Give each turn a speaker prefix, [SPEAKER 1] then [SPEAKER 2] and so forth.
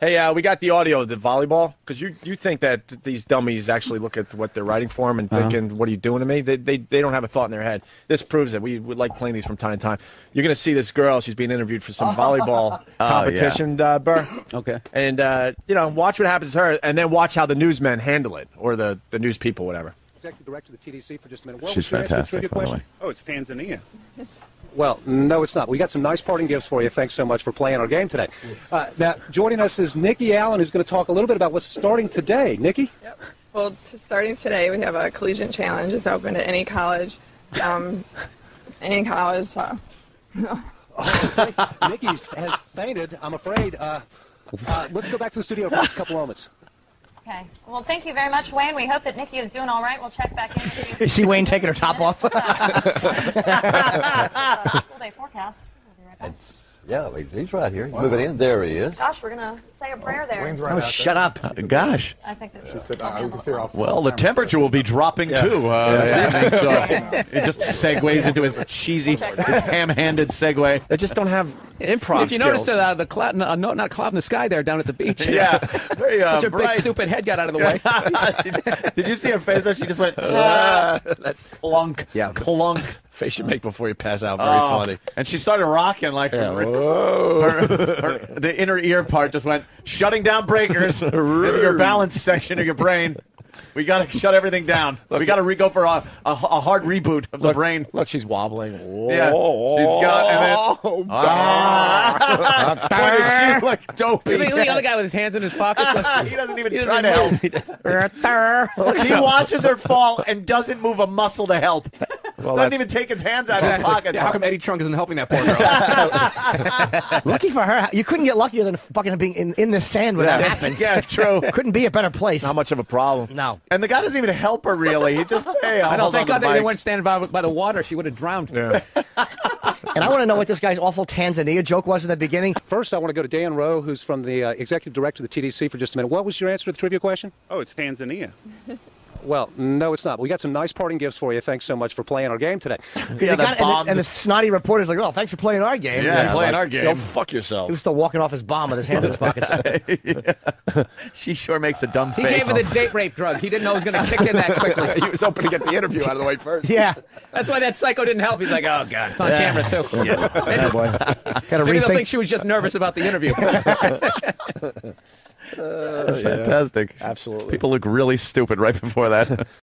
[SPEAKER 1] Hey, uh, we got the audio of the volleyball because you, you think that these dummies actually look at what they're writing for them and
[SPEAKER 2] Uh-huh.
[SPEAKER 1] thinking, "What are you doing to me?" They, they they don't have a thought in their head. This proves it. We would like playing these from time to time. You're going to see this girl. She's being interviewed for some volleyball
[SPEAKER 2] Oh,
[SPEAKER 1] competition, uh, Burr.
[SPEAKER 3] Okay.
[SPEAKER 1] And uh, you know, watch what happens to her, and then watch how the newsmen handle it, or the the news people, whatever.
[SPEAKER 4] Executive Director of the TDC for just a minute. What
[SPEAKER 2] She's
[SPEAKER 4] was your answer to the
[SPEAKER 2] fantastic, by the way.
[SPEAKER 5] Oh, it's Tanzania.
[SPEAKER 4] Well, no, it's not. We got some nice parting gifts for you. Thanks so much for playing our game today. Uh, now, joining us is Nikki Allen, who's going to talk a little bit about what's starting today. Nikki? Yep.
[SPEAKER 6] Well, t- starting today, we have a collegiate challenge. It's open to any college, um, any college. So.
[SPEAKER 4] Nikki has fainted, I'm afraid. Uh, uh, let's go back to the studio for a couple moments.
[SPEAKER 7] Okay. Well, thank you very much, Wayne. We hope that Nikki is doing all right. We'll check back in with you.
[SPEAKER 8] You see Wayne taking her top off?
[SPEAKER 7] Uh, full day forecast. We'll be right back.
[SPEAKER 9] Yeah, he's- he's right here. He's moving in. There he is.
[SPEAKER 7] Gosh, we're gonna say a prayer there.
[SPEAKER 8] Oh, shut up.
[SPEAKER 2] Gosh.
[SPEAKER 7] I think that
[SPEAKER 5] She said, uh, we can see her off.
[SPEAKER 2] Well, the temperature will be dropping too uh, this evening, so it just segues into his cheesy, his ham-handed segue.
[SPEAKER 1] They just don't have improv
[SPEAKER 3] If you
[SPEAKER 1] skills.
[SPEAKER 3] noticed uh, the cloud, uh, no, not cloud in the sky there down at the beach.
[SPEAKER 1] yeah, very uh,
[SPEAKER 3] Such a big stupid head got out of the way.
[SPEAKER 1] Did you see her face? though? She just went. "Ah."
[SPEAKER 2] That's clunk.
[SPEAKER 1] Yeah.
[SPEAKER 2] clunk.
[SPEAKER 1] Face you make before you pass out. Very
[SPEAKER 2] Oh,
[SPEAKER 1] funny.
[SPEAKER 2] And she started rocking like
[SPEAKER 1] Yeah,
[SPEAKER 2] her, her- her- the inner ear part just went shutting down breakers in your balance section of your brain. We got to shut everything down. we got to re- go for a, a, a hard reboot of the brain.
[SPEAKER 1] Look, she's wobbling.
[SPEAKER 2] Yeah, she's got and then ah, Boy, does she look dopey.
[SPEAKER 3] the, the other guy with his hands in his pockets. like-
[SPEAKER 2] he doesn't even
[SPEAKER 3] He
[SPEAKER 2] try
[SPEAKER 3] doesn't
[SPEAKER 2] to help. he watches her fall and doesn't move a muscle to help. Doesn't
[SPEAKER 1] that-
[SPEAKER 2] even take his hands out of his pockets.
[SPEAKER 3] Yeah, how come Eddie Trunk isn't helping that poor girl?
[SPEAKER 8] Lucky for her. You couldn't get luckier than fucking being in, in the sand when that
[SPEAKER 1] Yeah.
[SPEAKER 8] happens.
[SPEAKER 2] yeah, true.
[SPEAKER 8] Couldn't be a better place.
[SPEAKER 1] Not much of a problem.
[SPEAKER 8] No.
[SPEAKER 2] And the guy doesn't even help her really. He just hey, I'll
[SPEAKER 3] I don't
[SPEAKER 2] think
[SPEAKER 3] thank
[SPEAKER 2] on
[SPEAKER 3] God
[SPEAKER 2] to
[SPEAKER 3] they
[SPEAKER 2] mic.
[SPEAKER 3] weren't standing by, by the water. She would have drowned.
[SPEAKER 1] Yeah.
[SPEAKER 8] And I want to know what this guy's awful Tanzania joke was in the beginning.
[SPEAKER 4] First, I want to go to Dan Rowe, who's from the uh, Executive Director of the TDC for just a minute. What was your answer to the trivia question?
[SPEAKER 5] Oh, it's Tanzania.
[SPEAKER 4] Well, no, it's not. We got some nice parting gifts for you. Thanks so much for playing our game today.
[SPEAKER 2] Yeah,
[SPEAKER 8] got and, the,
[SPEAKER 2] bombed.
[SPEAKER 8] and the snotty reporter's like, well, thanks for playing our game."
[SPEAKER 2] Yeah,
[SPEAKER 8] He's
[SPEAKER 2] playing
[SPEAKER 8] like-
[SPEAKER 2] our
[SPEAKER 1] Go
[SPEAKER 2] game.
[SPEAKER 1] fuck yourself.
[SPEAKER 8] He was still walking off his bomb with his hands in his pockets.
[SPEAKER 2] She sure makes a dumb
[SPEAKER 3] He
[SPEAKER 2] face.
[SPEAKER 3] gave her the date rape drug. He didn't know it was going to kick in that quickly.
[SPEAKER 1] he was hoping to get the interview out of the way first.
[SPEAKER 8] yeah.
[SPEAKER 3] That's why that psycho didn't help. He's like, oh, God, it's on camera, too.
[SPEAKER 8] Yeah, oh, boy. Got to
[SPEAKER 3] Maybe they'll think she was just nervous about the interview.
[SPEAKER 2] Fantastic.
[SPEAKER 1] Absolutely.
[SPEAKER 2] People look really stupid right before that.